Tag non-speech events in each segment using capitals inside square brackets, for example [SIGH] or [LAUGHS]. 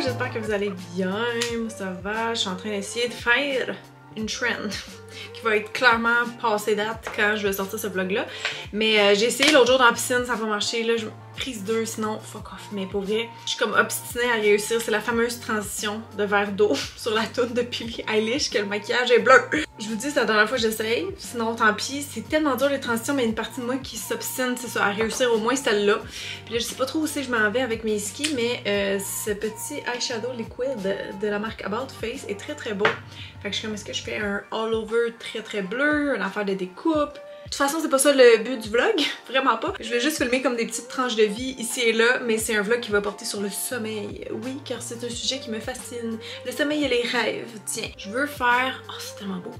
J'espère que vous allez bien. Ça va, je suis en train d'essayer de faire une trend [LAUGHS] qui va être clairement passée date quand je vais sortir ce vlog-là. Mais euh, j'ai essayé l'autre jour dans la piscine, ça n'a pas marché. Là, prise deux, sinon fuck off. Mais pour vrai, je suis comme obstinée à réussir. C'est la fameuse transition de verre d'eau [LAUGHS] sur la toune de Billie Eilish que le maquillage est bleu. Je vous dis, c'est la dernière fois que j'essaye. Sinon, tant pis. C'est tellement dur les transitions, mais une partie de moi qui s'obstine, c'est ça, à réussir au moins celle-là. Puis là, je sais pas trop où c'est je m'en vais avec mes skis, mais euh, ce petit eyeshadow liquid de, de la marque About Face est très très beau. Fait que je suis comme, est-ce que je fais un all over très très bleu, une affaire de découpe? Toute façon, c'est pas ça le but du vlog, [LAUGHS] vraiment pas. Je vais juste filmer comme des petites tranches de vie ici et là, mais c'est un vlog qui va porter sur le sommeil. Oui, car c'est un sujet qui me fascine. Le sommeil et les rêves. Tiens, je veux faire, oh c'est tellement beau,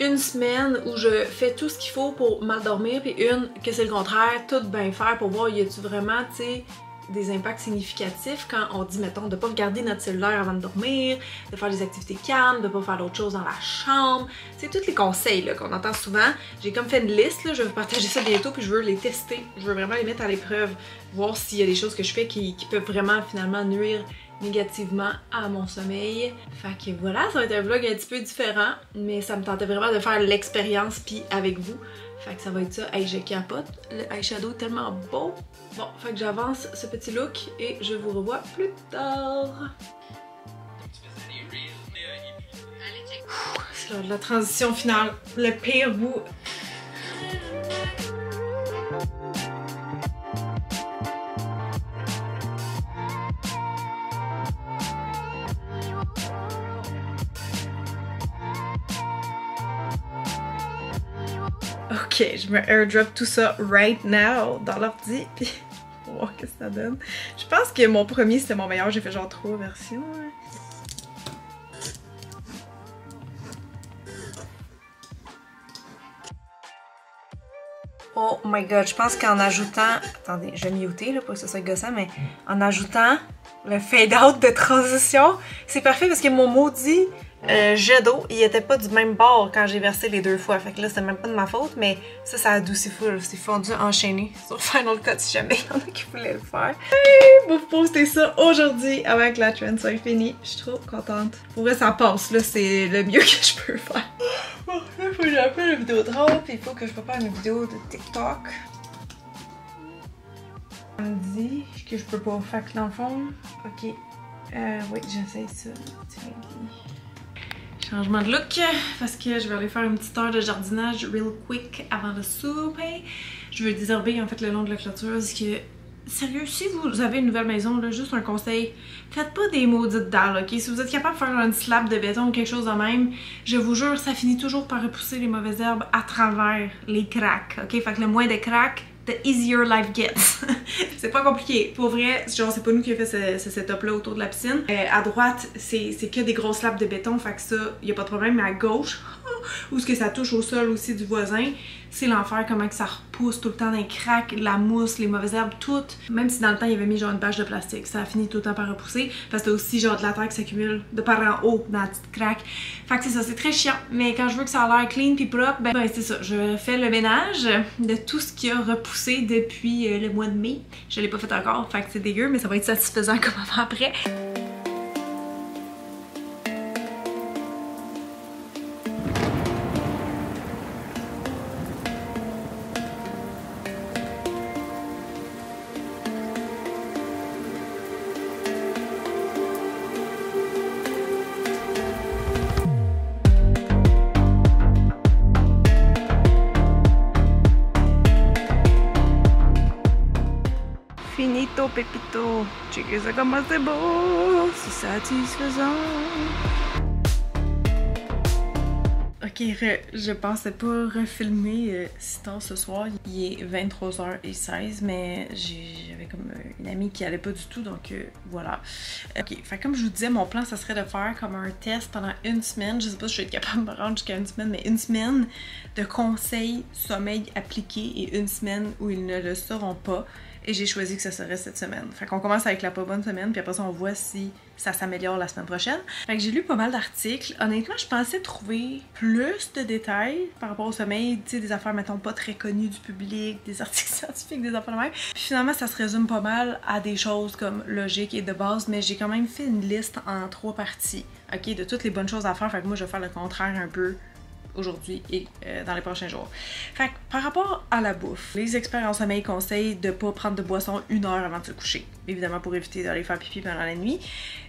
une semaine où je fais tout ce qu'il faut pour mal dormir, puis une que c'est le contraire, tout bien faire pour voir y a-tu vraiment, tu sais, des impacts significatifs quand on dit, mettons, de pas regarder notre cellulaire avant de dormir, de faire des activités calmes, de pas faire d'autres choses dans la chambre. C'est tous les conseils qu'on entend souvent. J'ai comme fait une liste, là, je vais vous partager ça bientôt, puis je veux les tester. Je veux vraiment les mettre à l'épreuve, voir s'il y a des choses que je fais qui, qui peuvent vraiment finalement nuire négativement à mon sommeil. Fait que voilà, ça va être un vlog un petit peu différent, mais ça me tentait vraiment de faire l'expérience puis avec vous. Fait que ça va être ça. Hey, je capote. Le eyeshadow est tellement beau. Bon, fait que j'avance ce petit look et je vous revois plus tard. C'est la transition finale. Le pire bout. Je me airdrop tout ça right now dans l'ordi, [LAUGHS] puis on va voir ce que ça donne. Je pense que mon premier c'était mon meilleur, j'ai fait genre trois versions. Oh my god, je pense qu'en ajoutant. Attendez, je vais muter là pour que ce soit gossant, mais en ajoutant le fade out de transition, c'est parfait parce que mon maudit euh, jet d'eau, il était pas du même bord quand j'ai versé les deux fois. Fait que là, c'était même pas de ma faute, mais ça, ça a adouci full. C'est fondu enchaîné sur Final Cut si jamais il y en a qui voulaient le faire. Hey, vous postez ça aujourd'hui que la trend soit finie. Je suis trop contente. Pour vrai, ça passe, là. C'est le mieux que je peux faire. Bon, là, faut que j'appelle la vidéo rap, puis il faut que je prépare une vidéo de TikTok. On me dit que je peux pas faire que dans le fond. Ok. Euh, oui, j'essaye ça. Changement de look parce que je vais aller faire une petite heure de jardinage real quick avant le souper. Je veux désherber en fait le long de la clôture parce que sérieux, si vous avez une nouvelle maison, là, juste un conseil, faites pas des maudites dalles, ok? Si vous êtes capable de faire une slab de béton ou quelque chose de même, je vous jure, ça finit toujours par repousser les mauvaises herbes à travers les cracks, ok? Fait que le moins de cracks, the easier life gets. [LAUGHS] c'est pas compliqué. Pour vrai, genre, c'est pas nous qui avons fait ce, ce setup-là autour de la piscine. Euh, à droite, c'est que des grosses slabs de béton, fait que ça, y a pas de problème. Mais à gauche, où ce que ça touche au sol aussi du voisin, c'est l'enfer, comment que ça repousse tout le temps dans les cracks, la mousse, les mauvaises herbes, tout. Même si dans le temps, il y avait mis genre une bâche de plastique, ça a fini tout le temps par repousser. Parce que t'as aussi genre de la terre qui s'accumule de par en haut dans la petite craque. Fait que c'est ça, c'est très chiant. Mais quand je veux que ça a l'air clean puis propre, ben, ben c'est ça. Je fais le ménage de tout ce qui a repoussé depuis euh, le mois de mai. Je l'ai pas fait encore, fait que c'est dégueu, mais ça va être satisfaisant [LAUGHS] comme avant après. Finito, Pepito. Checkez ça comment c'est beau. C'est satisfaisant. Ok, je pensais pas refilmer euh, si ce soir. Il est 23h16, mais j'avais comme euh, une amie qui allait pas du tout, donc euh, voilà. Ok, fait comme je vous disais, mon plan, ça serait de faire comme un test pendant une semaine. Je sais pas si je vais être capable de me rendre jusqu'à une semaine, mais une semaine de conseils sommeil appliqués et une semaine où ils ne le seront pas. Et j'ai choisi que ce serait cette semaine. Fait qu'on commence avec la pas bonne semaine, puis après ça, on voit si ça s'améliore la semaine prochaine. Fait que j'ai lu pas mal d'articles. Honnêtement, je pensais trouver plus de détails par rapport au sommeil, tu sais, des affaires, mettons, pas très connues du public, des [LAUGHS] articles scientifiques, des affaires de même. Puis finalement, ça se résume pas mal à des choses comme logique et de base, mais j'ai quand même fait une liste en trois parties, ok, de toutes les bonnes choses à faire. Fait que moi, je vais faire le contraire un peu aujourd'hui et euh, dans les prochains jours. Fait que par rapport à la bouffe, les experts en sommeil conseillent de pas prendre de boisson une heure avant de se coucher. Évidemment pour éviter d'aller faire pipi pendant la nuit.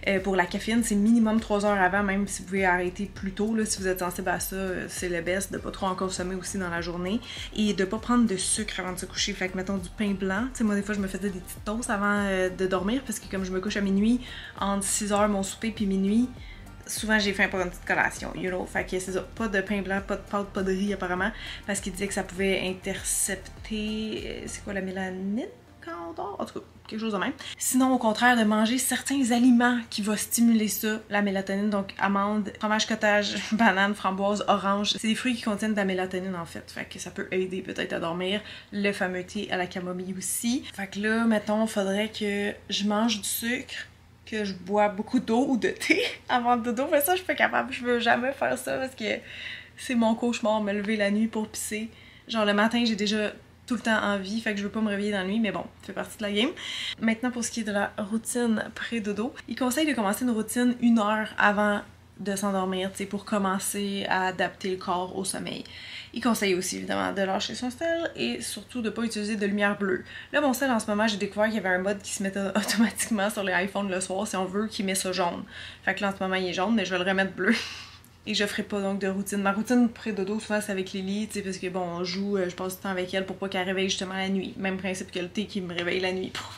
Euh, pour la caféine, c'est minimum 3 heures avant, même si vous pouvez arrêter plus tôt, là, si vous êtes sensible à ça, euh, c'est le best de pas trop en consommer aussi dans la journée. Et de pas prendre de sucre avant de se coucher. Fait que mettons du pain blanc. Moi des fois je me faisais des petites toasts avant de dormir parce que comme je me couche à minuit, entre 6 heures mon souper puis minuit, souvent j'ai faim pour une petite collation, you know. Fait que c'est ça, pas de pain blanc, pas de pâte, pas de riz apparemment, parce qu'il disait que ça pouvait intercepter, euh, c'est quoi la mélanine quand on dort? En tout cas, quelque chose de même. Sinon, au contraire, de manger certains aliments qui vont stimuler ça, la mélatonine, donc amandes, fromage cottage, [LAUGHS] banane, framboise, orange. C'est des fruits qui contiennent de la mélatonine en fait, fait que ça peut aider peut-être à dormir. Le fameux thé à la camomille aussi. Fait que là, mettons, faudrait que je mange du sucre que je bois beaucoup d'eau ou de thé [LAUGHS] avant le dodo. Mais ça, je suis pas capable. Je veux jamais faire ça parce que c'est mon cauchemar, me lever la nuit pour pisser. Genre le matin, j'ai déjà tout le temps envie, fait que je veux pas me réveiller dans la nuit, mais bon, ça fait partie de la game. Maintenant, pour ce qui est de la routine pré-dodo, il conseille de commencer une routine une heure avant de s'endormir, pour commencer à adapter le corps au sommeil. Il conseille aussi évidemment de lâcher son sel et surtout de pas utiliser de lumière bleue. Là, mon sel en ce moment, j'ai découvert qu'il y avait un mode qui se mettait [LAUGHS] automatiquement sur les iPhones le soir si on veut qu'il met ça jaune. Fait que là, en ce moment, il est jaune, mais je vais le remettre bleu. [LAUGHS] Et je ferai pas donc de routine. Ma routine pré-dodo, souvent, c'est avec Lily, tu sais, parce que bon, on joue, euh, je passe du temps avec elle pour pas qu'elle réveille justement la nuit. Même principe que le thé qui me réveille la nuit pour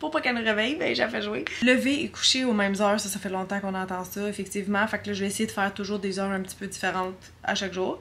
Pour pas qu'elle me réveille, ben j'ai fait jouer. Lever et coucher aux mêmes heures, ça, ça fait longtemps qu'on entend ça, effectivement. Fait que là, je vais essayer de faire toujours des heures un petit peu différentes à chaque jour.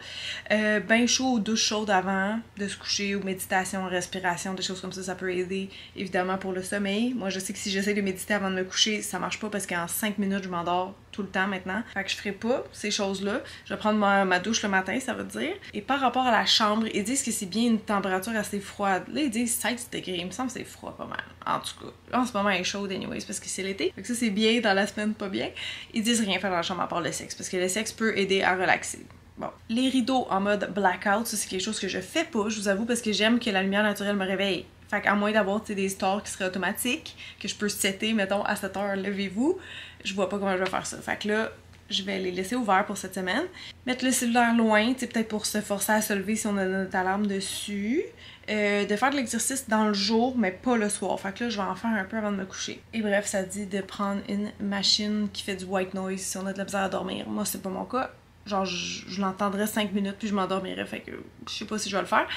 Euh, bain chaud ou douche chaude avant de se coucher ou méditation, respiration, des choses comme ça, ça peut aider évidemment pour le sommeil. Moi, je sais que si j'essaie de méditer avant de me coucher, ça marche pas parce qu'en 5 minutes, je m'endors tout le temps maintenant. Fait que je ferai pas ces choses-là. Je vais prendre ma, douche le matin, ça veut dire. Et par rapport à la chambre, ils disent que c'est bien une température assez froide. Là, ils disent 16 degrés. Il me semble que c'est froid pas mal. En tout cas, en ce moment, elle est chaude anyways parce que c'est l'été. Fait que ça, c'est bien. Dans la semaine, pas bien. Ils disent rien faire dans la chambre à part le sexe parce que le sexe peut aider à relaxer. Bon. Les rideaux en mode blackout, c'est quelque chose que je fais pas, je vous avoue, parce que j'aime que la lumière naturelle me réveille. Fait qu'à moins d'avoir des stores qui seraient automatiques, que je peux setter, mettons, à cette heure, levez-vous, je vois pas comment je vais faire ça. Fait que là, je vais les laisser ouverts pour cette semaine. Mettre le cellulaire loin, peut-être pour se forcer à se lever si on a notre alarme dessus. Euh, de faire de l'exercice dans le jour, mais pas le soir. Fait que là, je vais en faire un peu avant de me coucher. Et bref, ça dit de prendre une machine qui fait du white noise si on a de la misère à dormir. Moi, c'est pas mon cas. Genre, je, je l'entendrais 5 minutes puis je m'endormirais. Fait que je sais pas si je vais le faire.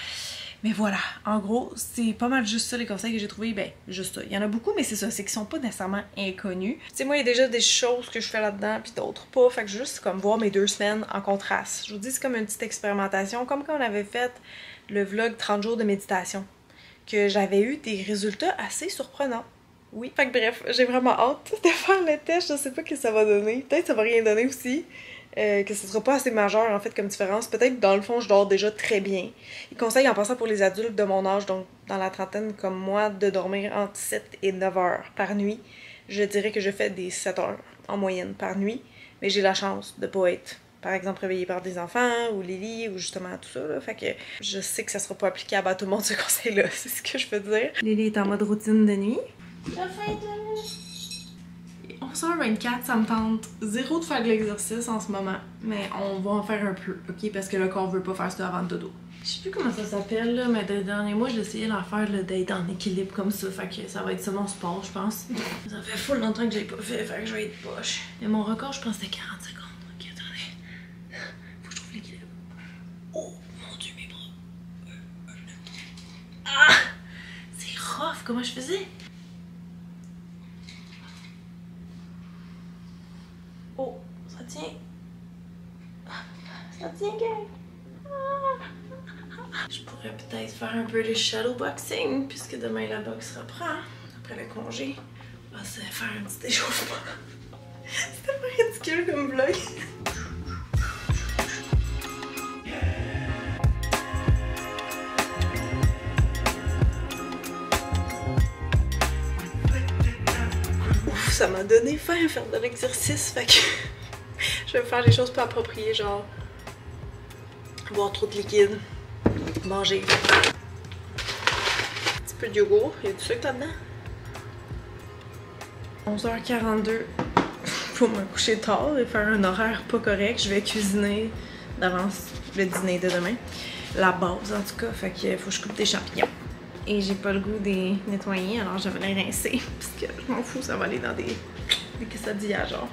Mais voilà, en gros, c'est pas mal juste ça les conseils que j'ai trouvés. Ben, juste ça. Il y en a beaucoup, mais c'est ça, c'est qu'ils sont pas nécessairement inconnus. Tu sais, moi, il y a déjà des choses que je fais là-dedans, puis d'autres pas. Fait que juste comme voir mes deux semaines en contraste. Je vous dis, c'est comme une petite expérimentation, comme quand on avait fait le vlog 30 jours de méditation, que j'avais eu des résultats assez surprenants. Oui. Fait que bref, j'ai vraiment hâte de faire le test. Je sais pas ce que ça va donner. Peut-être que ça va rien donner aussi. Euh, que ce sera pas assez majeur en fait comme différence. Peut-être dans le fond, je dors déjà très bien. Il conseille en passant pour les adultes de mon âge, donc dans la trentaine comme moi, de dormir entre 7 et 9 heures par nuit. Je dirais que je fais des 7 heures en moyenne par nuit, mais j'ai la chance de pas être par exemple réveillée par des enfants ou Lily ou justement tout ça. Là. Fait que je sais que ça sera pas applicable à tout le monde ce conseil-là, [LAUGHS] c'est ce que je peux dire. Lily est en mode routine de nuit. 11h24, ça me tente zéro de faire de l'exercice en ce moment, mais on va en faire un peu, ok? Parce que le corps veut pas faire ça avant le dodo. Je sais plus comment ça s'appelle là, mais les derniers mois j'ai essayé d'en faire d'être en équilibre comme ça, fait que ça va être ça mon sport, je pense. Ça fait full longtemps que j'ai pas fait, fait que je vais être poche. Mais mon record, je pense c'était 40 secondes. Ok, attendez. Faut que je trouve l'équilibre. Oh mon dieu, mes bras. Ah! C'est rough, comment je faisais? faire un peu de shadowboxing puisque demain la boxe reprend après le congé. On va se faire un petit échauffement. [LAUGHS] C'était pas ridicule comme vlog. Ouf, ça m'a donné faim à faire de l'exercice, fait que [LAUGHS] je vais faire des choses pas appropriées, genre boire trop de liquide, manger. Peu de yogourt, il y a du sucre là-dedans? 11h42 [LAUGHS] pour me coucher tard et faire un horaire pas correct. Je vais cuisiner d'avance le dîner de demain. La base en tout cas, fait qu'il faut que je coupe des champignons. Et j'ai pas le goût des nettoyer, alors je vais les rincer. [LAUGHS] Parce que je m'en fous, ça va aller dans des, des quesadillas genre.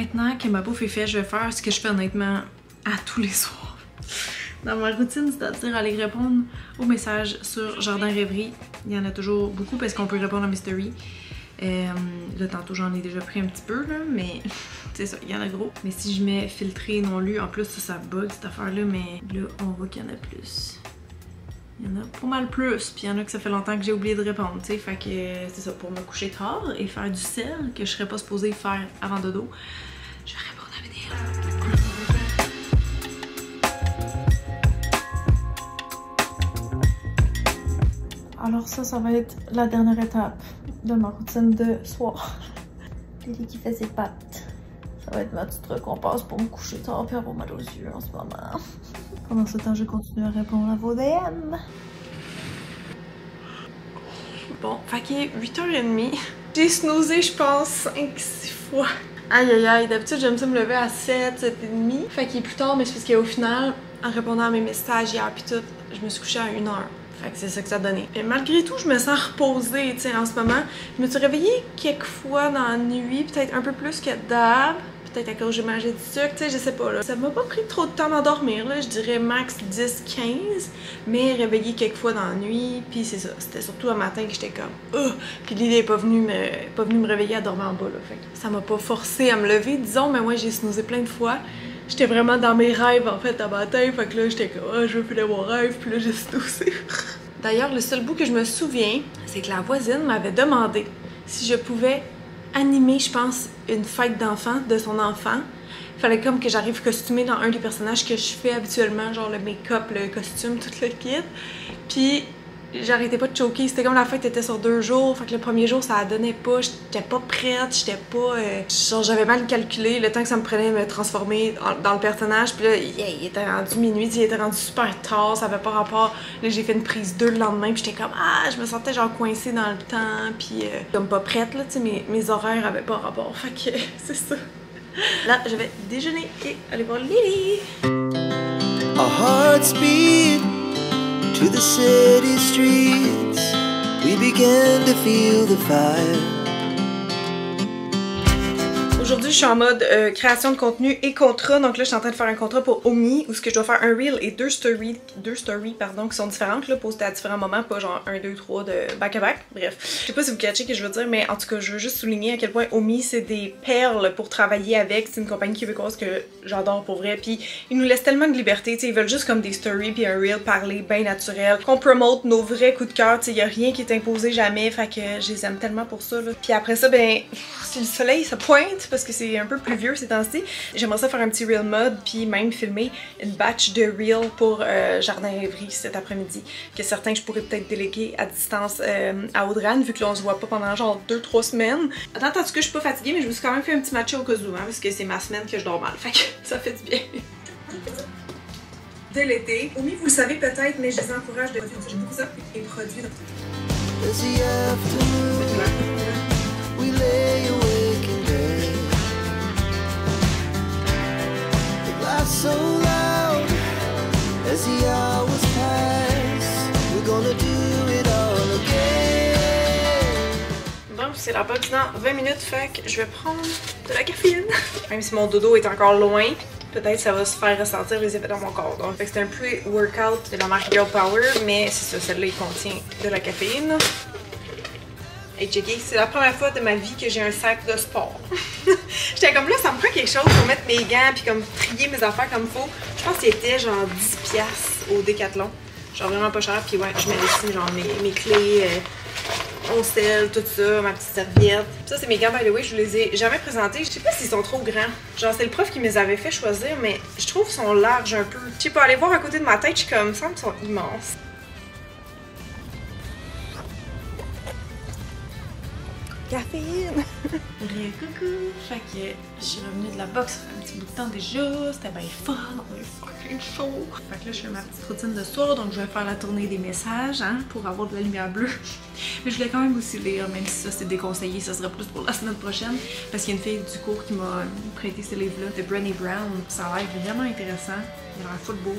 Maintenant que ma bouffe est faite, je vais faire ce que je fais honnêtement à tous les soirs. [LAUGHS] Dans ma routine, c'est-à-dire aller répondre aux messages sur Jardin Rêverie. Il y en a toujours beaucoup parce qu'on peut répondre à Mystery. Euh, là, tantôt, j'en ai déjà pris un petit peu, là, mais [LAUGHS] c'est ça, il y en a gros. Mais si je mets filtré non lu, en plus, ça, ça bug cette affaire-là, mais là, on voit qu'il y en a plus. Il y en a pas mal plus, puis il y en a que ça fait longtemps que j'ai oublié de répondre, tu sais. Fait que c'est ça, pour me coucher tard et faire du sel que je serais pas supposée faire avant dodo, Alors ça, ça va être la dernière étape de ma routine de soir. Lily qui fait ses pattes. Ça va être ma petite récompense pour me coucher tard et avoir mal aux yeux en ce moment. Pendant ce temps, je continue à répondre à vos DM. Bon, fait qu'il est 8h30. J'ai snoozé, je pense, 5-6 fois. Aïe aïe aïe, d'habitude j'aime ça me lever à 7, 7h30. Fait qu'il est plus tard, mais c'est parce qu'au final, en répondant à mes messages hier pis tout, je me suis couchée à 1h. Fait que c'est ça que ça donné. Et malgré tout, je me sens reposée, tu sais, en ce moment. Je me suis réveillée quelques fois dans la nuit, peut-être un peu plus que d'hab. Peut-être à cause j'ai mangé du sucre, tu sais, je sais pas, là. Ça m'a pas pris trop de temps d'endormir, là. Je dirais max 10-15. Mais réveillée quelques fois dans la nuit. Puis c'est ça. C'était surtout un matin que j'étais comme, oh! Puis l'idée est pas venue me, pas venue me réveiller à dormir en bas, là. Fait que ça m'a pas forcé à me lever, disons, mais moi, j'ai snoozé plein de fois. J'étais vraiment dans mes rêves en fait à matin, fait que là j'étais comme oh, je veux finir mon rêve, puis là j'ai snoozé. [LAUGHS] D'ailleurs, le seul bout que je me souviens, c'est que la voisine m'avait demandé si je pouvais animer, je pense, une fête d'enfant de son enfant. Fallait comme que j'arrive costumée dans un des personnages que je fais habituellement, genre le make-up, le costume, [LAUGHS] tout le kit. Puis j'arrêtais pas de choquer. C'était comme la fête était sur deux jours. Fait que le premier jour, ça donnait pas. J'étais pas prête. J'étais pas. Euh, j'avais mal calculé le temps que ça me prenait de me transformer dans le personnage. Puis là, il était rendu minuit. Il était rendu super tard. Ça avait pas rapport. Là, j'ai fait une prise 2 le lendemain. Puis j'étais comme, ah, je me sentais genre coincée dans le temps. Puis euh, comme pas prête, là. Tu sais, mes, mes horaires avaient pas rapport. Fait que [LAUGHS] c'est ça. Là, je vais déjeuner et aller voir Lily. Our hearts beat to the city streets. We began to feel the fire. Aujourd'hui, je suis en mode euh, création de contenu et contrat. Donc là, je suis en train de faire un contrat pour Omi où ce que je dois faire un reel et deux stories, deux stories pardon, qui sont différentes, là, postées à différents moments, pas genre un, deux, trois de back à back. Bref, je sais pas si vous catchez ce que je veux dire, mais en tout cas, je veux juste souligner à quel point Omi c'est des perles pour travailler avec. C'est une compagnie québécoise que j'adore pour vrai. Puis ils nous laissent tellement de liberté, tu sais, ils veulent juste comme des stories puis un reel parler bien naturel, qu'on promote nos vrais coups de cœur. Sais, y a rien qui est imposé jamais, fait que je les aime tellement pour ça. Puis après ça, ben, [LAUGHS] si le soleil ça pointe parce que c'est un peu pluvieux ces temps-ci. J'aimerais ça faire un petit reel mode puis même filmer une batch de reel pour euh, Jardin Rêverie cet après-midi. Que certains je pourrais peut-être déléguer à distance euh, à Audran vu que là on se voit pas pendant genre 2-3 semaines. Attends, en tout cas je suis pas fatiguée mais je me suis quand même fait un petit match au cas où hein, parce que c'est ma semaine que je dors mal. [LAUGHS] Fait que ça fait du bien. de l'été. Oui, vous le savez peut-être, mais je les encourage de produire beaucoup ça et produits. The laughs so loud as the hours pass. We're gonna do it all again. Donc, c'est la box dans 20 minutes, fait que je vais prendre de la caféine. [LAUGHS] Même si mon dodo est encore loin, peut-être ça va se faire ressentir les effets dans mon corps. Donc, c'est un pre-workout de la marque Girl Power, mais c'est ça, celle-là, il contient de la caféine. Et c'est la première fois de ma vie que j'ai un sac de sport. [LAUGHS] J'étais comme là, ça me prend quelque chose pour mettre mes gants puis comme trier mes affaires comme faut. Je pense qu'il était genre 10 piastres au Décathlon. Genre vraiment pas cher. Puis ouais, je mets ici genre mes, mes clés, euh, mon sel, tout ça, ma petite serviette. Ça, c'est mes gants, by the way, je vous les ai jamais présentés. Je sais pas s'ils sont trop grands. Genre, c'est le prof qui me les avait fait choisir, mais je trouve qu'ils sont larges un peu. Je sais pas, aller voir à côté de ma tête, je suis comme, ça me sont immenses. Caféine! Rien, coucou! Fait que je suis revenue de la boxe, un petit bout de temps déjà, c'était bien fun, on est fucking chaud! Fait que là, je fais ma petite routine de soir, donc je vais faire la tournée des messages, hein, pour avoir de la lumière bleue. [LAUGHS] Mais je voulais quand même aussi lire, même si ça c'est déconseillé, ça serait plus pour la semaine prochaine, parce qu'il y a une fille du cours qui m'a prêté ce livre-là, de Brené Brown. Ça a l'air vraiment intéressant, il a l'air beau.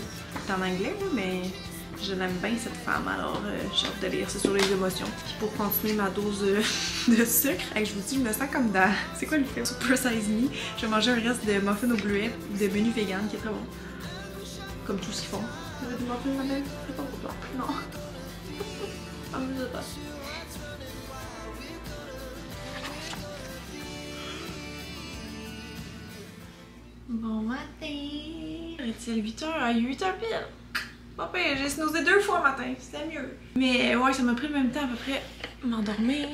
C'est en anglais, là, mais je l'aime bien cette femme, alors euh, j'ai hâte de lire. C'est sur les émotions. Puis pour continuer ma dose euh, [LAUGHS] de sucre, hey, je vous dis, je me sens comme dans. [LAUGHS] C'est quoi le film? Super Size Me Je vais manger un reste de muffins au bleuet, de menu vegan qui est très bon. Comme tout ce qu'ils font. Muffins là-dedans C'est pas pour toi. Non. [LAUGHS] Ah, sais pas. Bon matin! Est-il 8h? Ah, il est 8h pile! Pas j'ai snoozé deux fois le matin, c'était mieux. Mais ouais, ça m'a pris le même temps à peu près m'endormir,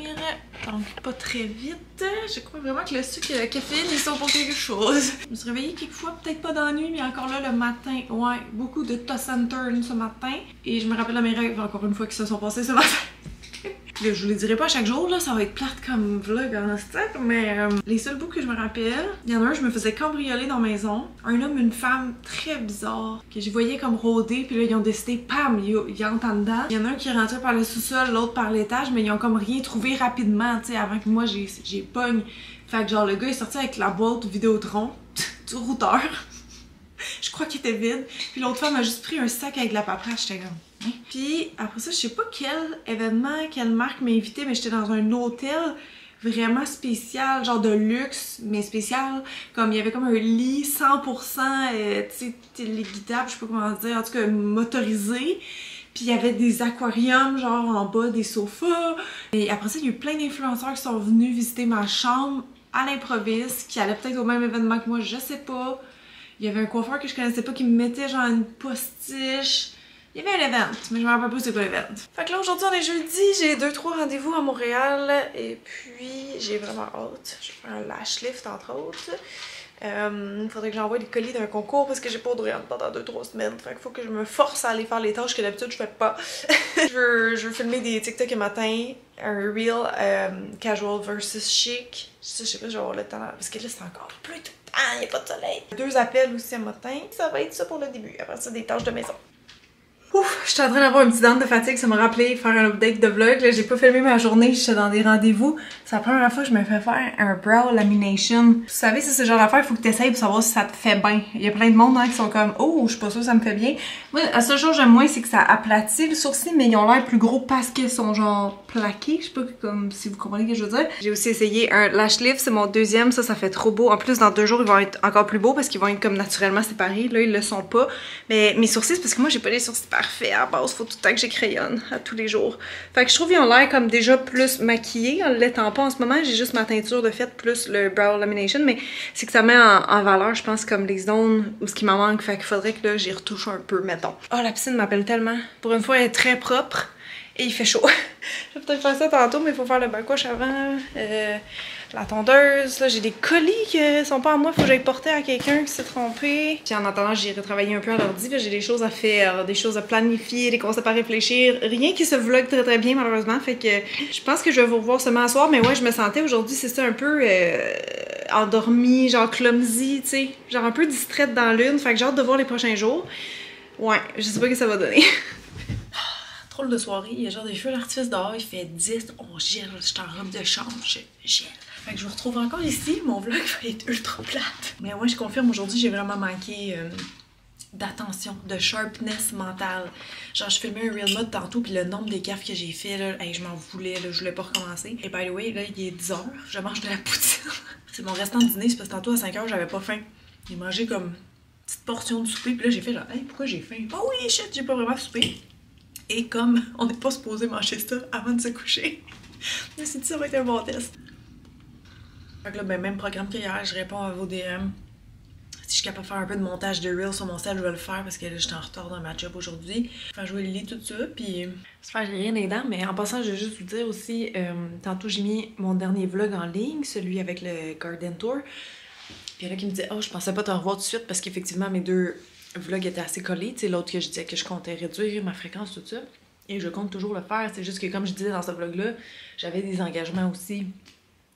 donc pas très vite. Je crois vraiment que le sucre et la caféine, ils sont pour quelque chose. Je me suis réveillée quelques fois, peut-être pas dans la nuit, mais encore là le matin. Ouais, beaucoup de toss and turn ce matin. Et je me rappelle de mes rêves, encore une fois, qui se sont passés ce matin. Je vous les dirai pas chaque jour, là, ça va être plate comme vlog en step, mais euh, les seuls bouts que je me rappelle, il y en a un, je me faisais cambrioler dans la maison. Un homme, une femme très bizarre, que je voyais comme rôder, puis là, ils ont décidé, pam, ils, entrent en dedans. Il y en a un qui rentrait par le sous-sol, l'autre par l'étage, mais ils ont comme rien trouvé rapidement, tu sais, avant que moi, j'ai j'ai pogne. Fait que genre, le gars est sorti avec la boîte Vidéotron [LAUGHS] du routeur. [LAUGHS] je crois qu'il était vide. Puis l'autre femme a juste pris un sac avec de la paperasse, j'étais comme... Puis après ça, je sais pas quel événement, quelle marque m'a invité, mais j'étais dans un hôtel vraiment spécial, genre de luxe, mais spécial. Comme il y avait comme un lit 100%, euh, tu sais, je sais pas comment dire, en tout cas motorisé. Puis il y avait des aquariums, genre en bas, des sofas. Et après ça, il y a eu plein d'influenceurs qui sont venus visiter ma chambre à l'improviste, qui allaient peut-être au même événement que moi, je sais pas. Il y avait un coiffeur que je connaissais pas qui me mettait genre une postiche. Il y avait un event, mais je me rappelle pas c'est quoi l'event. Fait que là aujourd'hui on est jeudi, j'ai deux trois rendez-vous à Montréal et puis j'ai vraiment hâte. Je vais faire un lash lift entre autres. Euh, il faudrait que j'envoie des colis d'un concours parce que j'ai pas de rien pendant 2-3 semaines. Fait qu'il faut que je me force à aller faire les tâches que d'habitude je fais pas. [LAUGHS] je, veux, filmer des TikTok un matin, un reel euh, casual versus chic. Ça, je sais pas, je vais avoir le temps parce que là c'est encore plus tout le temps, il a pas de soleil. Deux appels aussi un matin. Ça va être ça pour le début. Après ça, des tâches de maison. Je suis en train d'avoir une petite dent de fatigue, ça m'a rappelé faire un update de vlog. Là, j'ai pas filmé ma journée, j'étais dans des rendez-vous. C'est la première fois que je me fais faire un brow lamination. Vous savez, c'est ce genre d'affaire, il faut que tu essayes pour savoir si ça te fait bien. Il y a plein de monde hein, qui sont comme Oh, je suis pas sûre ça me fait bien. Moi, seule chose que j'aime moins, c'est que ça aplatit le sourcil, mais ils ont l'air plus gros parce qu'ils sont genre plaqués. Je sais pas comme si vous comprenez ce que je veux dire. J'ai aussi essayé un lash lift, c'est mon deuxième, ça, ça fait trop beau. En plus, dans deux jours, ils vont être encore plus beaux parce qu'ils vont être comme naturellement séparés. Là, ils le sont pas. Mais mes sourcils, parce que moi, j'ai pas les sourcils parfaits à base. Faut tout le temps que j'ai crayonne à tous les jours. Fait que je trouve qu'ils ont l'air comme déjà plus maquillés en l'étant pas en ce moment. J'ai juste ma teinture de fait plus le brow lamination, mais c'est que ça met en, valeur, je pense, comme les zones où ce qui m'en manque. Fait qu'il faudrait que là, j'y retouche un peu, mettons. Oh, la piscine m'appelle tellement. Pour une fois, elle est très propre et il fait chaud. [LAUGHS] je vais peut-être faire ça tantôt, mais il faut faire le backwash avant. Euh, la tondeuse, là j'ai des colis qui sont pas à moi, faut que j'aille porter à quelqu'un qui s'est trompé. Puis en attendant, j'ai retravaillé un peu à l'ordi, j'ai des choses à faire, des choses à planifier, des concepts à réfléchir. Rien qui se vlog très très bien malheureusement, fait que je pense que je vais vous revoir seulement à soir, mais ouais, je me sentais aujourd'hui, c'est ça un peu euh, endormie, genre clumsy, tu sais, genre un peu distraite dans l'une, fait que j'ai hâte de voir les prochains jours. Ouais, je sais pas ce que ça va donner. [LAUGHS] De soirée, il y a genre des feux d'artifice dehors, il fait 10, on gèle, je suis en robe de chambre, je gèle. Fait que je vous retrouve encore ici, mon vlog va être ultra plate. Mais ouais, je confirme, aujourd'hui j'ai vraiment manqué euh, d'attention, de sharpness mentale. Genre je filmais un real mode tantôt, puis le nombre gaffes que j'ai fait, là, je m'en voulais, je voulais pas recommencer. Et by the way, là il est 10h, je mange de la poutine. [LAUGHS] c'est mon restant de dîner, c'est parce que tantôt à 5h j'avais pas faim. J'ai mangé comme petite portion de souper, puis là j'ai fait genre, hey, pourquoi j'ai faim? Oh oui, shit, j'ai pas vraiment soupé. Et comme on n'est pas supposé manger ça avant de se coucher, [LAUGHS] je me suis dit ça va être un bon test. Fait que là, ben, même programme qu'hier, je réponds à vos DM. Si je suis capable de faire un peu de montage de Reels sur mon sel, je vais le faire parce que là, j'étais en retard dans ma job aujourd'hui. Faire jouer Lily, tout ça, puis se faire rien les dents. Mais en passant, je vais juste vous dire aussi, euh, tantôt j'ai mis mon dernier vlog en ligne, celui avec le Garden Tour. Puis il y en a qui me disaient, oh, je pensais pas te revoir tout de suite parce qu'effectivement, mes deux vlogs étaient assez collés. Tu sais, l'autre que je disais que je comptais réduire ma fréquence, tout ça. Et je compte toujours le faire. C'est juste que, comme je disais dans ce vlog-là, j'avais des engagements aussi.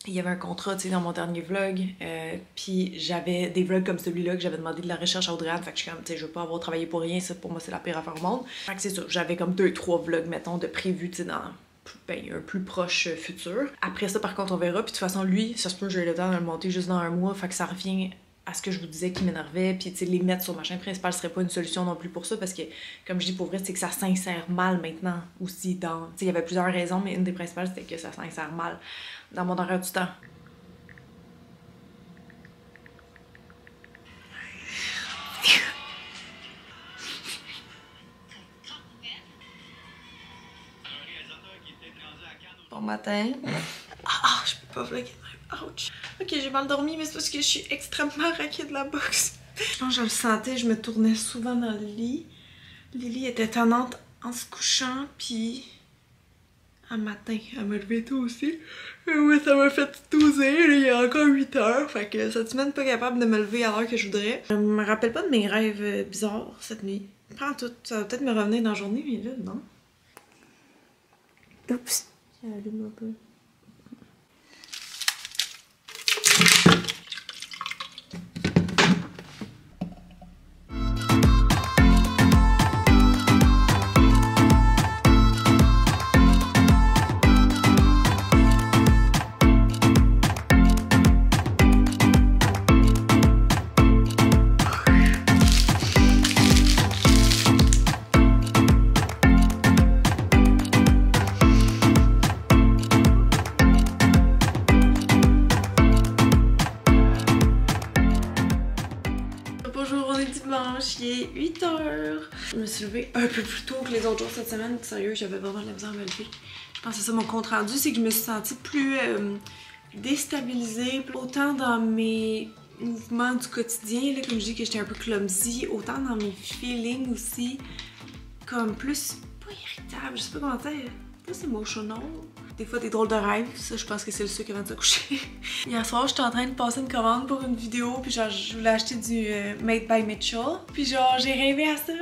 Il y avait un contrat, tu sais, dans mon dernier vlog. Euh, puis j'avais des vlogs comme celui-là que j'avais demandé de la recherche à Audrey. Fait que je suis comme, tu sais, je veux pas avoir travaillé pour rien. Ça, pour moi, c'est la pire affaire au monde. Fait que c'est ça. J'avais comme deux, trois vlogs, mettons, de prévus, tu sais, dans ben, un plus proche futur. Après ça, par contre, on verra. Puis de toute façon, lui, ça se peut que j'ai le temps de le monter juste dans un mois. Fait que ça revient à ce que je vous disais qui m'énervait. Puis, tu sais, les mettre sur ma chaîne principale serait pas une solution non plus pour ça parce que, comme je dis pour vrai, c'est que ça s'insère mal maintenant aussi dans. Tu sais, il y avait plusieurs raisons, mais une des principales, c'était que ça s'insère mal dans mon horaire du temps. [LAUGHS] Bon matin. Ah, je peux pas vlogger. Ouch. Ok, j'ai mal dormi, mais c'est parce que je suis extrêmement raquée de la boxe. Je pense que je le sentais, je me tournais souvent dans le lit. Lily était tannante en se couchant, puis un matin, elle m'a levé tôt aussi. Oui, ça m'a fait tousser, il y a encore 8 heures. Fait que cette semaine, pas capable de me lever à l'heure que je voudrais. Je me rappelle pas de mes rêves euh, bizarres cette nuit. Prends tout, ça va peut-être me revenir dans la journée, mais là, non. Oups, j'allume un peu. Je me suis levée un peu plus tôt que les autres jours cette semaine. Sérieux, j'avais vraiment de la misère à me lever. Je pense que ça mon compte rendu, c'est que je me suis sentie plus euh, déstabilisée, autant dans mes mouvements du quotidien, là, comme je dis que j'étais un peu clumsy, autant dans mes feelings aussi, comme plus, pas irritable, je sais pas comment dire, plus emotional. Des fois, des drôles de rêves, ça, je pense que c'est le sucre avant de se coucher. [LAUGHS] Hier soir, j'étais en train de passer une commande pour une vidéo, puis genre, je voulais acheter du euh, Made by Mitchell, puis genre, j'ai rêvé à ça.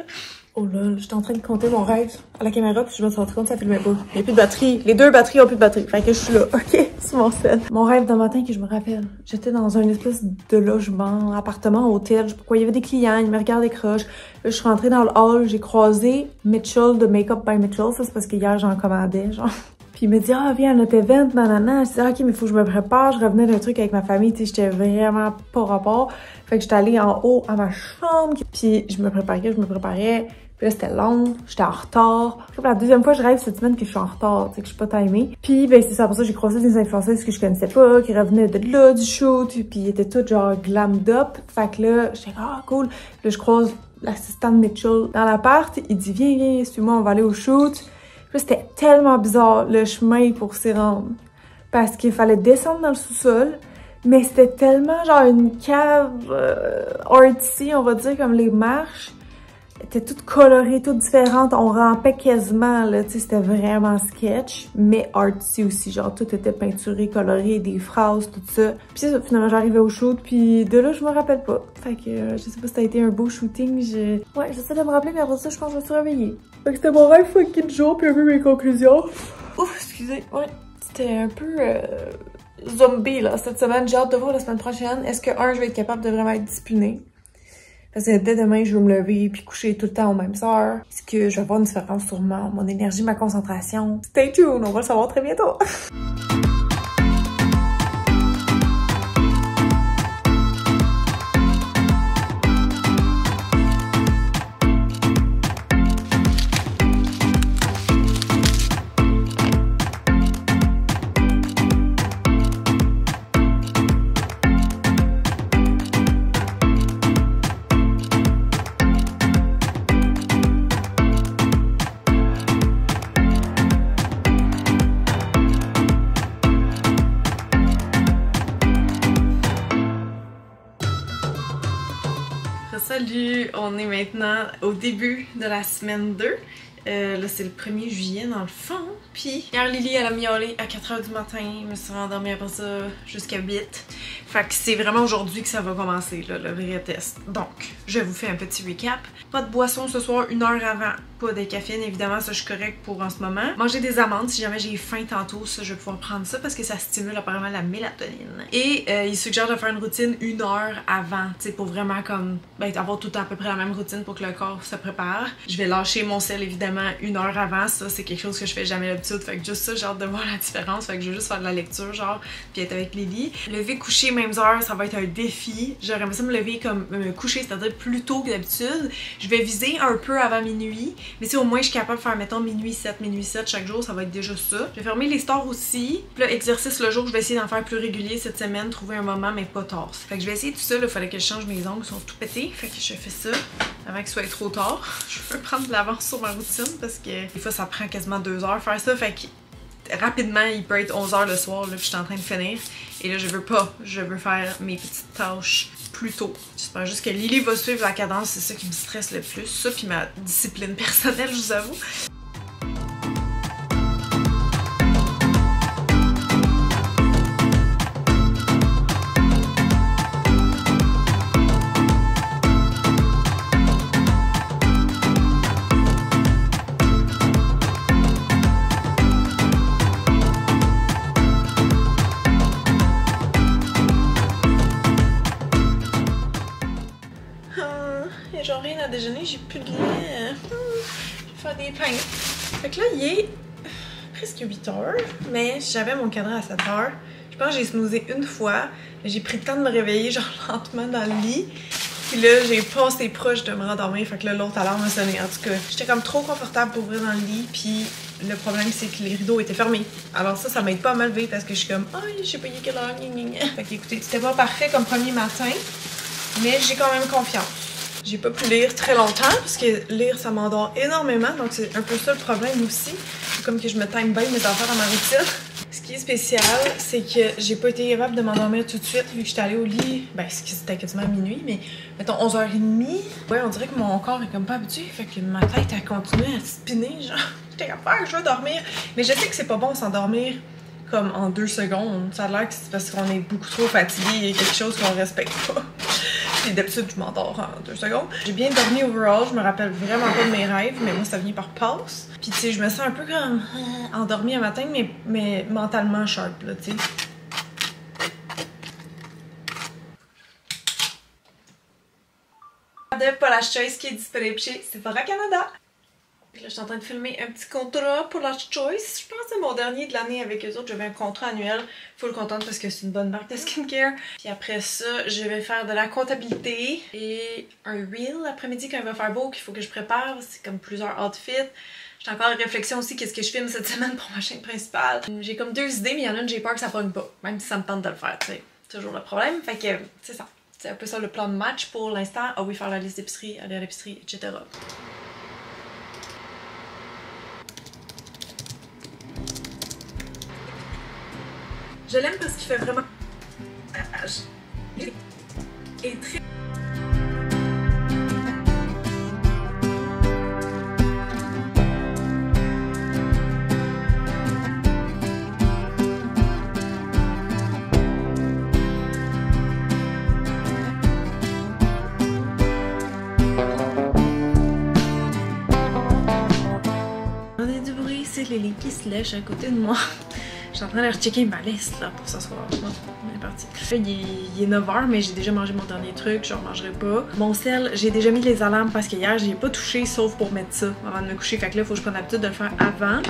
Oh là, j'étais en train de compter mon rêve à la caméra, puis je me suis rendu compte que ça filmait pas. Il n'y a plus de batterie. Les deux batteries ont plus de batterie. Fait que je suis là, [LAUGHS] ok, c'est mon sel. Mon rêve d'un matin que je me rappelle. J'étais dans un espèce de logement, appartement, hôtel, je sais pas. Il y avait des clients, ils me regardaient croche. Je suis rentrée dans le hall, j'ai croisé Mitchell de Makeup by Mitchell. Ça, c'est parce qu'hier, j'en commandais, [LAUGHS] genre. Puis il me dit, ah, viens à notre event, nanana. Je dis, ah, ok, mais faut que je me prépare. Je revenais d'un truc avec ma famille, tu sais, j'étais vraiment pas rapport. Fait que j'étais allée en haut à ma chambre. Puis je me préparais, je me préparais. Puis là, c'était long, j'étais en retard. Pour la deuxième fois, je rêve cette semaine que je suis en retard, tu sais, que je suis pas timée. Puis, ben, c'est ça, pour ça, j'ai croisé des influenceuses que je connaissais pas, qui revenaient de là, du shoot, puis ils étaient toutes genre glammed up. Fait que là, j'étais ah, cool. Là, je croise l'assistant Mitchell dans l'appart. Il dit, viens, viens, suis-moi, on va aller au shoot. Puis là, c'était tellement bizarre, le chemin pour s'y rendre. Parce qu'il fallait descendre dans le sous-sol. Mais c'était tellement genre une cave euh, on va dire, comme les marches était toute colorée, toute différente. On rampait quasiment, là, tu sais, c'était vraiment sketch, mais artsy aussi. Genre, tout était peinturé, coloré, des phrases, tout ça. Puis ça, finalement, j'arrivais au shoot, puis de là, je me rappelle pas. Fait que, euh, je sais pas si ça a été un beau shooting. Je... Ouais, j'essaie de me rappeler, mais après ça, je pense que je me suis réveillée. Fait que c'était mon rêve fucking jour, puis un peu mes conclusions. Ouf, excusez. Ouais, c'était un peu... Euh zombie là cette semaine. J'ai hâte de voir la semaine prochaine. Est-ce que, un, je vais être capable de vraiment être disciplinée? Parce que dès demain, je vais me lever puis coucher tout le temps aux mêmes heures. Est-ce que je vais avoir une différence sur mon, mon énergie, ma concentration? Stay tuned, on va le savoir très bientôt. [LAUGHS] On est maintenant au début de la semaine 2. Euh, là, c'est le 1er juillet dans le fond. Puis, hier, Lily, elle a miaulé à 4h du matin. Je me suis rendormie après ça jusqu'à 8. Fait que c'est vraiment aujourd'hui que ça va commencer, le vrai test. Donc, je vous fais un petit recap. Pas de boisson ce soir, une heure avant. Pas de caféine, évidemment, ça je suis correcte pour en ce moment. Manger des amandes, si jamais j'ai faim tantôt, ça je vais pouvoir prendre ça parce que ça stimule apparemment la mélatonine. Et euh, il suggère de faire une routine une heure avant, tu sais, pour vraiment comme ben, avoir tout à peu près la même routine pour que le corps se prépare. Je vais lâcher mon sel évidemment une heure avant, ça c'est quelque chose que je fais jamais d'habitude, fait que juste ça, j'ai hâte de voir la différence, fait que je vais juste faire de la lecture, genre, puis être avec Lily. Lever, coucher, mêmes heures, ça va être un défi. J'aurais aimé ça me lever comme me coucher, c'est-à-dire plus tôt que d'habitude. Je vais viser un peu avant minuit, mais si au moins je suis capable de faire, mettons, minuit 7, minuit 7 chaque jour, ça va être déjà ça. Je vais fermer les stores aussi. Puis là, exercice le jour, je vais essayer d'en faire plus régulier cette semaine, trouver un moment, mais pas tard. Fait que je vais essayer tout ça, il fallait que je change mes ongles, ils sont tout pétés. Fait que je fais ça avant qu'il soit trop tard. [LAUGHS] Je veux prendre de l'avance sur ma routine parce que des fois, ça prend quasiment deux heures faire ça. Fait que rapidement, il peut être 11h le soir, là, puis je suis en train de finir. Et là, je veux pas. Je veux faire mes petites tâches plus tôt. J'espère juste que Lily va suivre la cadence, c'est ça qui me stresse le plus. Ça, puis ma discipline personnelle, je vous avoue. Mais j'avais mon cadran à 7 heures. Je pense que j'ai snoozé une fois, j'ai pris le temps de me réveiller [LAUGHS] genre lentement dans le lit. Puis là, j'ai passé proche de me rendormir, fait que là, l'autre alarme a sonné. En tout cas, j'étais comme trop confortable pour ouvrir dans le lit, puis le problème, c'est que les rideaux étaient fermés. Alors ça, ça m'aide pas à me lever parce que je suis comme, ah, je sais pas, il est quelle. Fait que écoutez, c'était pas parfait comme premier matin, mais j'ai quand même confiance. J'ai pas pu lire très longtemps parce que lire ça m'endort énormément donc c'est un peu ça le problème aussi. Comme que je me time bien mes affaires dans ma routine. Ce qui est spécial, c'est que j'ai pas été capable de m'endormir tout de suite vu que j'étais allée au lit. Ben, c'était quasiment minuit, mais mettons 11h30. Ouais, on dirait que mon corps est comme pas habitué. Fait que ma tête a continué à spinner. Genre, [LAUGHS] j'étais comme, ah, je veux dormir. Mais je sais que c'est pas bon s'endormir comme en deux secondes. Ça a l'air que c'est parce qu'on est beaucoup trop fatigué et quelque chose qu'on respecte pas. Puis d'habitude, je m'endors en deux secondes. J'ai bien dormi overall, je me rappelle vraiment pas de mes rêves, mais moi, ça vient par passe. Puis tu sais, je me sens un peu comme euh, endormie un matin, mais, mais mentalement sharp, là, tu sais. De Paula's Choice qui est disponible chez Sephora Canada. Là, je suis en train de filmer un petit contrat pour la Choice. Je pense que c'est mon dernier de l'année avec eux autres. J'avais un contrat annuel. Full contente parce que c'est une bonne marque de skincare. Puis après ça, je vais faire de la comptabilité et un reel l'après-midi quand il va faire beau qu'il faut que je prépare. C'est comme plusieurs outfits. J'ai encore en réflexion aussi qu'est-ce que je filme cette [LAUGHS] semaine pour ma chaîne principale. J'ai comme deux idées, mais il y en a une, j'ai peur que ça pogne pas. Même si ça me tente de le faire, tu sais. Toujours le problème. Fait que, c'est ça. C'est un peu ça le plan de match pour l'instant. Ah oui, faire la liste d'épicerie, aller à l'épicerie, etc. Je l'aime parce qu'il fait vraiment. Et très. Attendez du bruit, c'est Lily qui se lèche à côté de moi. Suis en train de rechecker ma liste là, pour ce soir. Bon, on est parti. Il, est, il est 9h, mais j'ai déjà mangé mon dernier truc, je ne mangerai pas. Mon sel, j'ai déjà mis les alarmes parce que hier, j'ai pas touché sauf pour mettre ça avant de me coucher. Fait que là, il faut que je prenne l'habitude de le faire avant.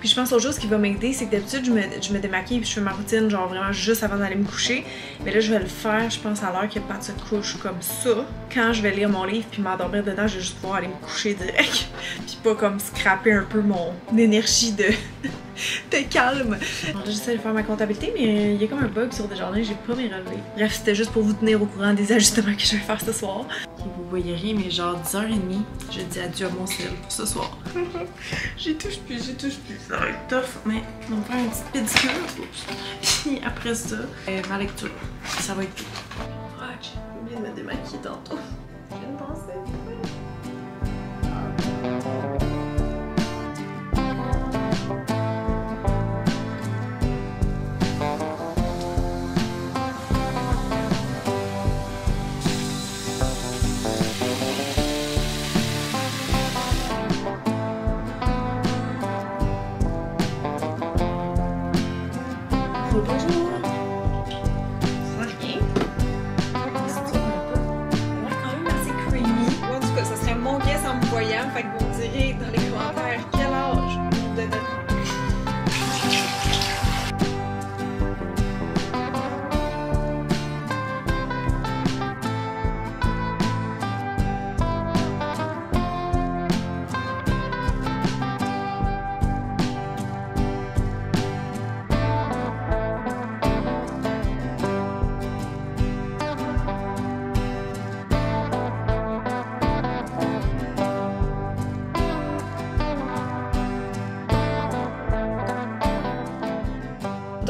Puis je pense autre chose qui va m'aider, c'est que d'habitude, je me, je me démaquille puis je fais ma routine, genre vraiment juste avant d'aller me coucher. Mais là, je vais le faire, je pense, à l'heure que Pat se couche comme ça. Quand je vais lire mon livre puis m'endormir dedans, je vais juste pouvoir aller me coucher direct. [LAUGHS] puis pas comme scraper un peu mon énergie de. [LAUGHS] T'es calme. J'essaie de faire ma comptabilité, mais il y a comme un bug sur des journées, j'ai pas mes relevés. Bref, c'était juste pour vous tenir au courant des ajustements que je vais faire ce soir. Et vous voyez rien, mais genre 10h30, je dis adieu à mon ciel pour ce soir. [LAUGHS] j'y touche plus, j'y touche plus. Ça va être tough, mais on va faire une petite pédicure. Puis [LAUGHS] après ça, euh, ma lecture. Ça va être tout. Ouais, j'ai oublié de me démaquiller tantôt. Je viens de penser. Bonjour. Ça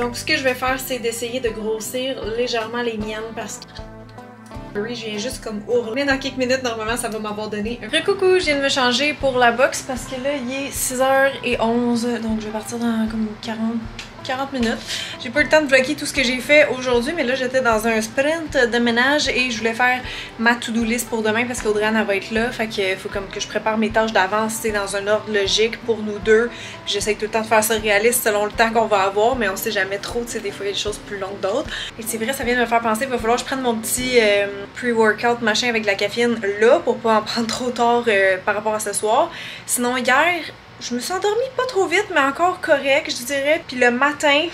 Donc, ce que je vais faire, c'est d'essayer de grossir légèrement les miennes parce que. Je viens juste comme ourler. Dans quelques minutes, normalement, ça va m'avoir donné un. Coucou, je viens de me changer pour la box parce que là, il est 6h11. Donc, je vais partir dans comme 40, 40 minutes. J'ai pas eu le temps de bloquer tout ce que j'ai fait aujourd'hui, mais là, j'étais dans un sprint de ménage et je voulais faire ma to-do list pour demain parce qu'Audrey elle va être là. Fait que faut comme que je prépare mes tâches d'avance, c'est dans un ordre logique pour nous deux. J'essaie tout le temps de faire ça réaliste selon le temps qu'on va avoir, mais on sait jamais trop, tu sais, des fois il y a des choses plus longues que d'autres. Et c'est vrai, ça vient de me faire penser, il va falloir que je prenne mon petit euh, pre-workout machin avec de la caféine là pour pas en prendre trop tard euh, par rapport à ce soir. Sinon, hier, je me suis endormie pas trop vite, mais encore correct, je dirais. Puis le matin,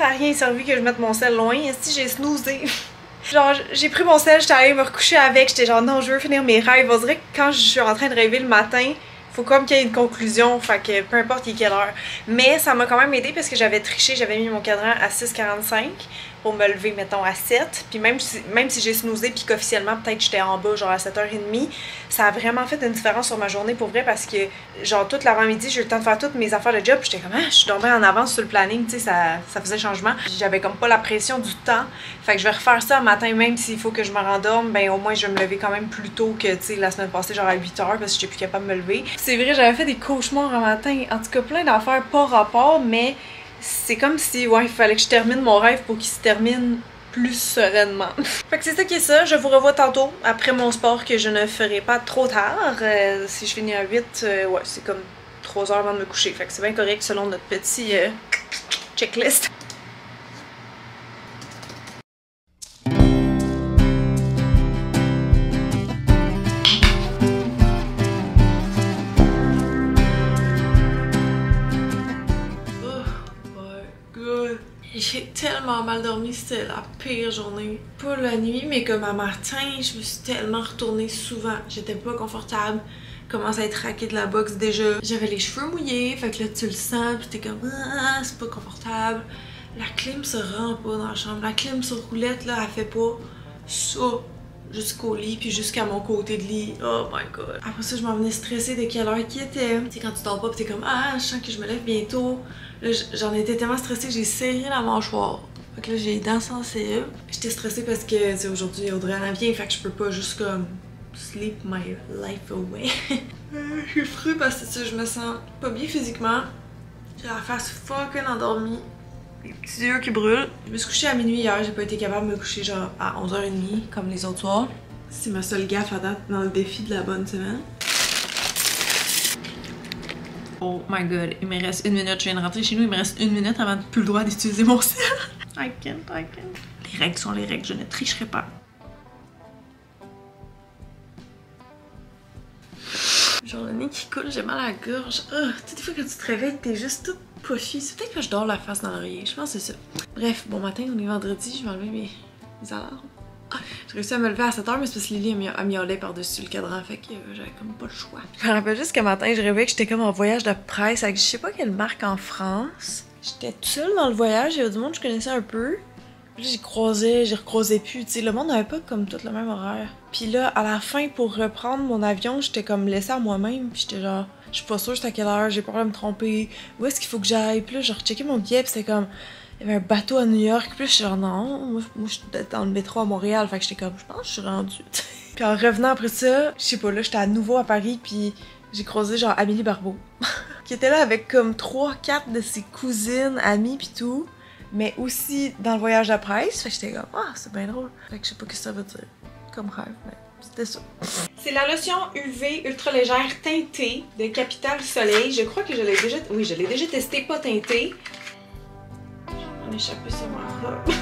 ça a rien servi que je mette mon sel loin. Si j'ai snoozé. [LAUGHS] Genre, j'ai pris mon sel, j'étais allée me recoucher avec, j'étais genre non, je veux finir mes rêves. On dirait que quand je suis en train de rêver le matin, faut comme qu'il y ait une conclusion, fait que peu importe il est quelle heure. Mais ça m'a quand même aidé parce que j'avais triché, j'avais mis mon cadran à 6,45 pour me lever, mettons, à 7. Puis même si, même si j'ai snoozé puis qu'officiellement peut-être j'étais en bas, genre à 7h30, ça a vraiment fait une différence sur ma journée pour vrai parce que, genre, toute l'avant-midi, j'ai eu le temps de faire toutes mes affaires de job. J'étais comme, ah, je suis tombée en avance sur le planning, tu sais, ça, ça faisait changement. J'avais comme pas la pression du temps. Fait que je vais refaire ça le matin, même s'il faut que je me rendorme, ben au moins je vais me lever quand même plus tôt que, tu sais, la semaine passée, genre à 8h parce que j'étais plus capable de me lever. C'est vrai, j'avais fait des cauchemars un matin. En tout cas, plein d'affaires pas rapport, mais c'est comme si, ouais, il fallait que je termine mon rêve pour qu'il se termine plus sereinement. [LAUGHS] fait que c'est ça qui est ça. Je vous revois tantôt après mon sport que je ne ferai pas trop tard. Euh, si je finis à 8, euh, ouais, c'est comme 3 heures avant de me coucher. Fait que c'est bien correct selon notre petit euh, checklist. J'ai tellement mal dormi, c'était la pire journée. Pas la nuit, mais comme à matin, je me suis tellement retournée souvent. J'étais pas confortable. Commence à être raquée de la boxe déjà. J'avais les cheveux mouillés, fait que là tu le sens, pis t'es comme ah, c'est pas confortable. La clim se rend pas dans la chambre. La clim sur roulette là, elle fait pas ça jusqu'au lit puis jusqu'à mon côté de lit. Oh my god. Après ça, je m'en venais stressée de quelle heure qu'il était. Tu sais, quand tu dors pas t'es comme ah, je sens que je me lève bientôt. J'en étais tellement stressée j'ai serré la mâchoire. Fait que là, j'ai les dents sensibles. J'étais stressée parce que, sais, aujourd'hui, Audrey en vient, fait que je peux pas juste comme sleep my life away. [LAUGHS] Euh, je suis fru parce que je me sens pas bien physiquement. J'ai la face fucking endormie. Les petits yeux qui brûlent. Je me suis couchée à minuit hier, j'ai pas été capable de me coucher genre à 11h30 comme les autres soirs. C'est ma seule gaffe à date dans le défi de la bonne semaine. Oh my god, il me reste une minute. Je viens de rentrer chez nous, il me reste une minute avant de plus le droit d'utiliser mon sel. I can't, I can't. Les règles sont les règles, je ne tricherai pas. Genre le nez qui coule, j'ai mal à la gorge. Ah, tu sais, des fois quand tu te réveilles, t'es juste toute puffy. C'est peut-être que je dors la face dans l'oreiller. Je pense que c'est ça. Bref, bon matin, on est vendredi, je vais enlever mes, mes alarmes. J'ai réussi à me lever à 7h, mais c'est parce que Lily a mi- a miaulé par-dessus le cadran, fait que euh, j'avais comme pas le choix. Je me rappelle juste qu'un matin, je rêvais que j'étais comme en voyage de presse avec je sais pas quelle marque en France. J'étais toute seule dans le voyage, il y avait du monde que je connaissais un peu. Puis j'ai croisé, j'ai recroisé plus. Tu sais, le monde n'avait pas comme tout le même horaire. Puis là, à la fin, pour reprendre mon avion, j'étais comme laissée à moi-même. Puis j'étais genre, je suis pas sûre c'est à quelle heure, j'ai peur de me tromper. Où est-ce qu'il faut que j'aille? Puis là, j'ai rechecké mon billet, puis c'était comme, il y avait un bateau à New York. Puis là, j'étais genre, non, moi, moi je suis dans le métro à Montréal. Fait que j'étais comme, je pense que je suis rendue. [LAUGHS] Puis en revenant après ça, je sais pas, là, j'étais à nouveau à Paris, puis j'ai croisé genre Amélie Barbeau, [LAUGHS] qui était là avec comme 3-4 de ses cousines, amies, puis tout. Mais aussi dans le voyage à presse, fait que j'étais comme, ah, c'est bien drôle. Fait que je sais pas ce que ça veut dire comme rêve, mais c'était ça. C'est la lotion UV ultra légère teintée de Capital Soleil. Je crois que je l'ai déjà. Oui, je l'ai déjà testé, pas teintée. Je vais m'en échapper sur ma robe.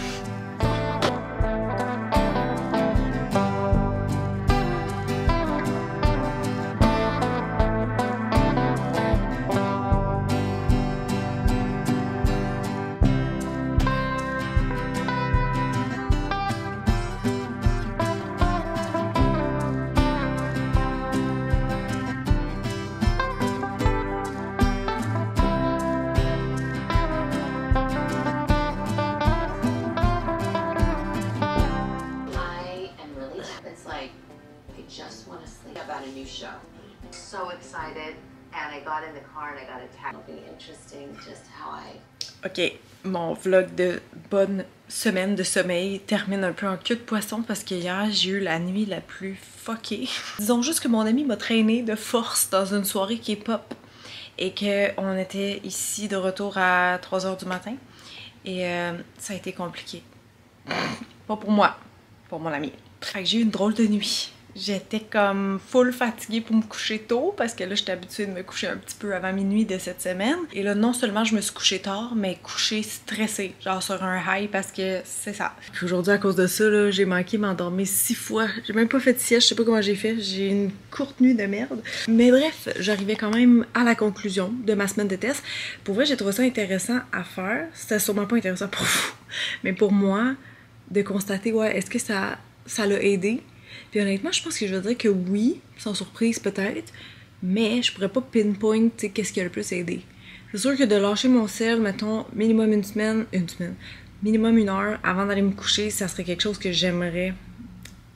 Ok, mon vlog de bonne semaine de sommeil termine un peu en queue de poisson parce que hier j'ai eu la nuit la plus fuckée. [LAUGHS] Disons juste que mon ami m'a traîné de force dans une soirée qui est pop et qu'on était ici de retour à 3h du matin et euh, ça a été compliqué. Pas pour moi, pour mon ami. Fait j'ai eu une drôle de nuit. J'étais comme full fatiguée pour me coucher tôt parce que là j'étais habituée de me coucher un petit peu avant minuit de cette semaine. Et là non seulement je me suis couchée tard, mais couchée stressée, genre sur un high parce que c'est ça. Aujourd'hui à cause de ça j'ai manqué m'endormir six fois. J'ai même pas fait de sieste, je sais pas comment j'ai fait. J'ai une courte nuit de merde. Mais bref, j'arrivais quand même à la conclusion de ma semaine de test. Pour vrai, j'ai trouvé ça intéressant à faire. C'était sûrement pas intéressant pour vous, mais pour moi, de constater ouais, est-ce que ça ça l'a aidé? Puis honnêtement, je pense que je dire que oui, sans surprise peut-être, mais je pourrais pas pinpoint qu'est-ce qui a le plus aidé. C'est sûr que de lâcher mon sel, mettons, minimum une semaine, une semaine, minimum une heure avant d'aller me coucher, ça serait quelque chose que j'aimerais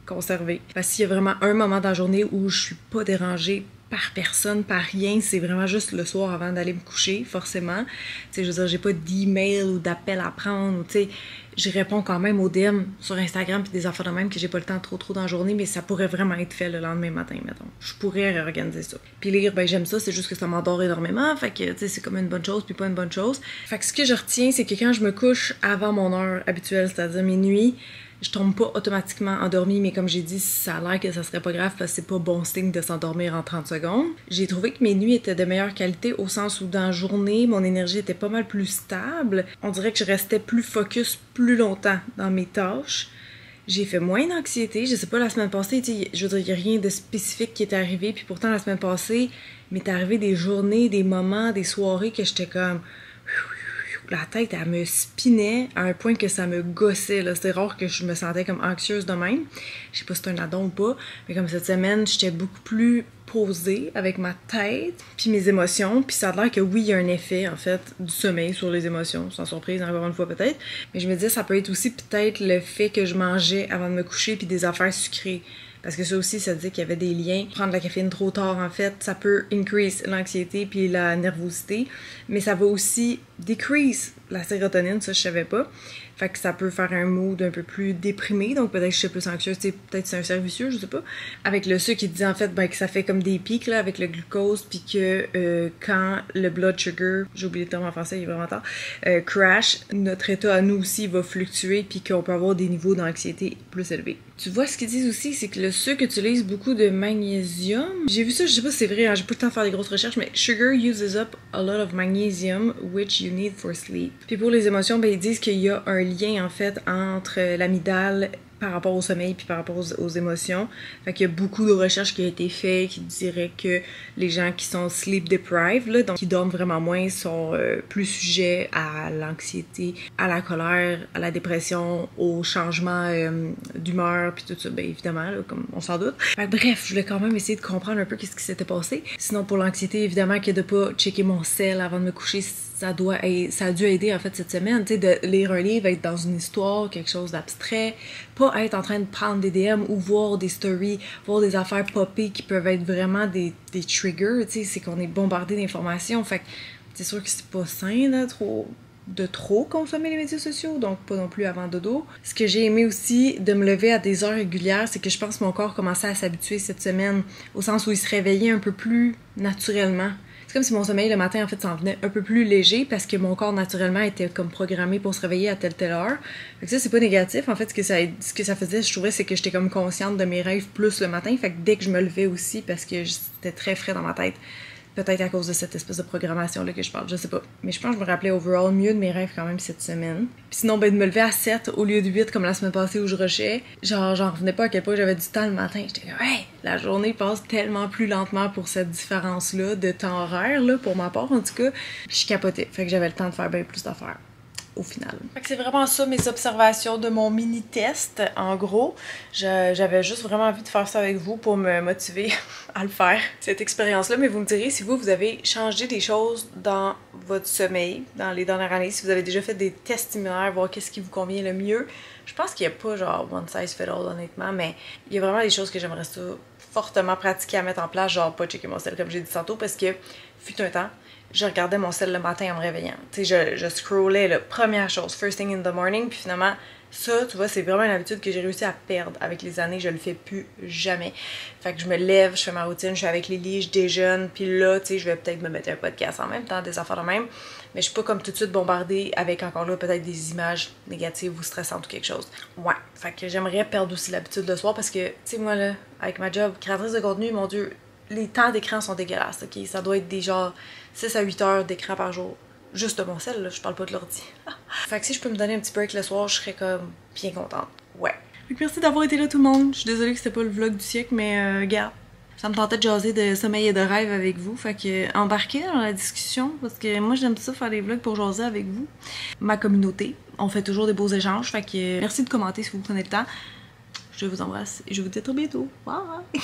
conserver. Parce qu'il y a vraiment un moment dans la journée où je suis pas dérangée par personne, par rien, c'est vraiment juste le soir avant d'aller me coucher, forcément. Tu je veux dire, j'ai pas d'email ou d'appel à prendre, tu sais, je réponds quand même aux DM sur Instagram puis des affaires de même que j'ai pas le temps trop trop dans la journée, mais ça pourrait vraiment être fait le lendemain matin, mettons. Je pourrais réorganiser ça. Puis lire, ben j'aime ça, c'est juste que ça m'endort énormément, fait que tu c'est comme une bonne chose puis pas une bonne chose. Fait que ce que je retiens, c'est que quand je me couche avant mon heure habituelle, c'est-à-dire minuit, je tombe pas automatiquement endormie, mais comme j'ai dit, ça a l'air que ça serait pas grave parce que c'est pas bon signe de s'endormir en 30 secondes. J'ai trouvé que mes nuits étaient de meilleure qualité au sens où dans la journée, mon énergie était pas mal plus stable. On dirait que je restais plus focus plus longtemps dans mes tâches. J'ai fait moins d'anxiété. Je sais pas, la semaine passée, je veux a rien de spécifique qui est arrivé. Puis pourtant, la semaine passée, m'est arrivé des journées, des moments, des soirées que j'étais comme la tête, elle me spinait à un point que ça me gossait. C'est rare que je me sentais comme anxieuse de même. Je sais pas si c'est un addon ou pas, mais comme cette semaine, j'étais beaucoup plus posée avec ma tête, puis mes émotions. Puis ça a l'air que oui, il y a un effet, en fait, du sommeil sur les émotions, sans surprise, encore une fois peut-être. Mais je me disais, ça peut être aussi peut-être le fait que je mangeais avant de me coucher, puis des affaires sucrées. Parce que ça aussi, ça dit qu'il y avait des liens. Prendre la caféine trop tard, en fait, ça peut increase l'anxiété puis la nervosité, mais ça va aussi decrease la sérotonine, ça je savais pas. Que ça peut faire un mood un peu plus déprimé, donc peut-être je suis plus anxieuse, peut-être c'est un cercle vicieux, je sais pas. Avec le sucre, il dit en fait ben, que ça fait comme des pics là, avec le glucose, puis que euh, quand le blood sugar, j'ai oublié le terme en français, il est vraiment tard, euh, crash, notre état à nous aussi va fluctuer, puis qu'on peut avoir des niveaux d'anxiété plus élevés. Tu vois, ce qu'ils disent aussi, c'est que le sucre utilise beaucoup de magnésium. J'ai vu ça, je sais pas si c'est vrai, hein, j'ai pas le temps de faire des grosses recherches, mais sugar uses up a lot of magnesium, which you need for sleep. Puis pour les émotions, ben, ils disent qu'il y a un lien en fait entre l'amygdale par rapport au sommeil puis par rapport aux, émotions. Fait qu'il y a beaucoup de recherches qui ont été faites qui diraient que les gens qui sont sleep deprived, donc qui dorment vraiment moins, sont euh, plus sujets à l'anxiété, à la colère, à la dépression, au changement euh, d'humeur puis tout ça, ben évidemment, comme on s'en doute. Bref, je voulais quand même essayer de comprendre un peu qu'est-ce qui s'était passé. Sinon pour l'anxiété, évidemment que de pas checker mon sel avant de me coucher, ça doit ça a dû aider en fait cette semaine, tu sais, de lire un livre, être dans une histoire, quelque chose d'abstrait, pas être en train de prendre des DM ou voir des stories, voir des affaires popper qui peuvent être vraiment des, des triggers, tu sais, c'est qu'on est bombardé d'informations, fait c'est sûr que c'est pas sain, là, trop de trop consommer les médias sociaux, donc pas non plus avant dodo. Ce que j'ai aimé aussi de me lever à des heures régulières, c'est que je pense que mon corps commençait à s'habituer cette semaine, au sens où il se réveillait un peu plus naturellement. C'est comme si mon sommeil le matin en fait s'en venait un peu plus léger parce que mon corps naturellement était comme programmé pour se réveiller à telle telle heure. Fait que ça c'est pas négatif. En fait ce que ça faisait, je trouvais c'est que j'étais comme consciente de mes rêves plus le matin. Fait que dès que je me levais aussi parce que c'était très frais dans ma tête, Peut-être à cause de cette espèce de programmation-là que je parle, je sais pas. Mais je pense que je me rappelais overall mieux de mes rêves quand même cette semaine. Puis sinon, ben, de me lever à 7 au lieu de 8 comme la semaine passée où je rushais, genre, j'en revenais pas à quel point j'avais du temps le matin. J'étais comme, hey, la journée passe tellement plus lentement pour cette différence-là de temps horaire, là, pour ma part en tout cas. Je capotais. Fait que j'avais le temps de faire bien plus d'affaires au final. C'est vraiment ça mes observations de mon mini-test. En gros, j'avais juste vraiment envie de faire ça avec vous pour me motiver [LAUGHS] à le faire, cette expérience-là. Mais vous me direz si vous, vous avez changé des choses dans votre sommeil dans les dernières années, si vous avez déjà fait des tests similaires, voir qu'est-ce qui vous convient le mieux. Je pense qu'il n'y a pas genre one size fit all honnêtement, mais il y a vraiment des choses que j'aimerais fortement pratiquer à mettre en place, genre pas checker mon sel comme j'ai dit tantôt, parce que fut un temps, je regardais mon sel le matin en me réveillant. Tu sais, je, je scrollais la première chose, first thing in the morning, puis finalement, ça, tu vois, c'est vraiment une habitude que j'ai réussi à perdre avec les années. Je le fais plus jamais. Fait que je me lève, je fais ma routine, je suis avec Lily, je déjeune, puis là, tu sais, je vais peut-être me mettre un podcast en même temps, des affaires de même. Mais je suis pas comme tout de suite bombardée avec encore là peut-être des images négatives ou stressantes ou quelque chose. Ouais. Fait que j'aimerais perdre aussi l'habitude le soir parce que, tu sais, moi là, avec ma job, créatrice de contenu, mon Dieu, les temps d'écran sont dégueulasses, ok? Ça doit être des genre 6 à 8 heures d'écran par jour. Juste de mon sel, là, je parle pas de l'ordi. [LAUGHS] fait que si je peux me donner un petit break le soir, je serais comme bien contente. Ouais. merci d'avoir été là tout le monde. Je suis désolée que c'était pas le vlog du siècle, mais euh, gars, ça me tentait de jaser de sommeil et de rêve avec vous. Fait que embarquez dans la discussion parce que moi j'aime ça faire des vlogs pour jaser avec vous. Ma communauté, on fait toujours des beaux échanges. Fait que merci de commenter si vous prenez le temps. Je vous embrasse et je vous dis à très bientôt. Bye!